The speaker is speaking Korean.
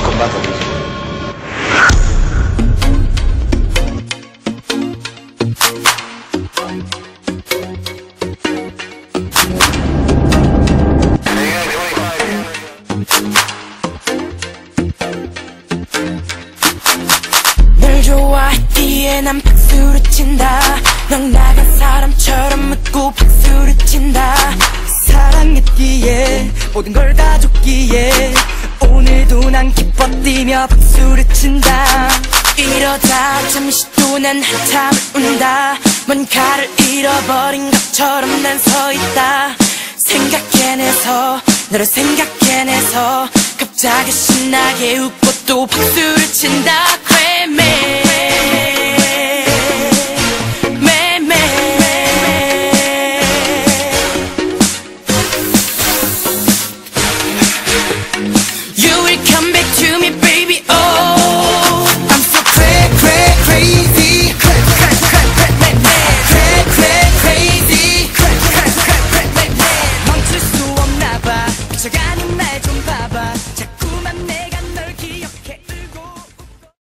combattre avec les autres. 널 좋아했기에 난 박수를 친다 넌 나간 박수를 친다 사랑했기에 모든 걸 다 줬기에 뛰며 박수를 친다. 이러다 잠시 또 난 한참을 운다. 뭔가를 잃어버린 것처럼 난 서있다. 생각해내서 너를 생각해내서 갑자기 신나게 웃고 또 박수를 친다. 그래 매매 You will come back